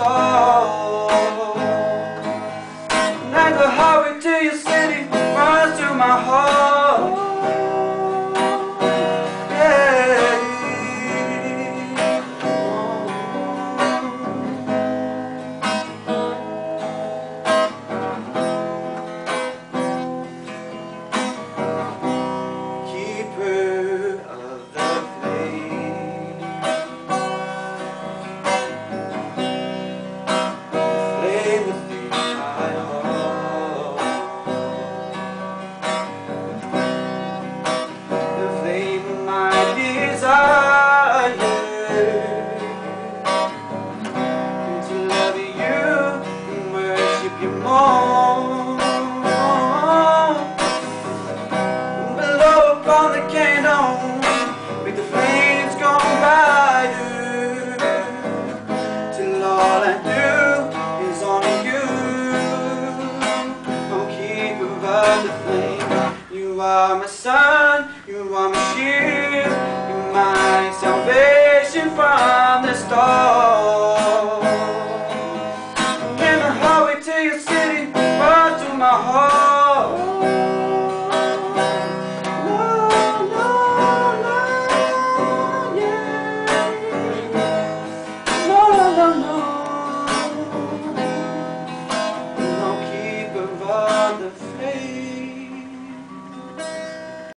And the highway to your city runs through my heart. You. Below upon the the flames brighter, till all I do is you. Of the flame, you are my sun, you are my shield, Ei.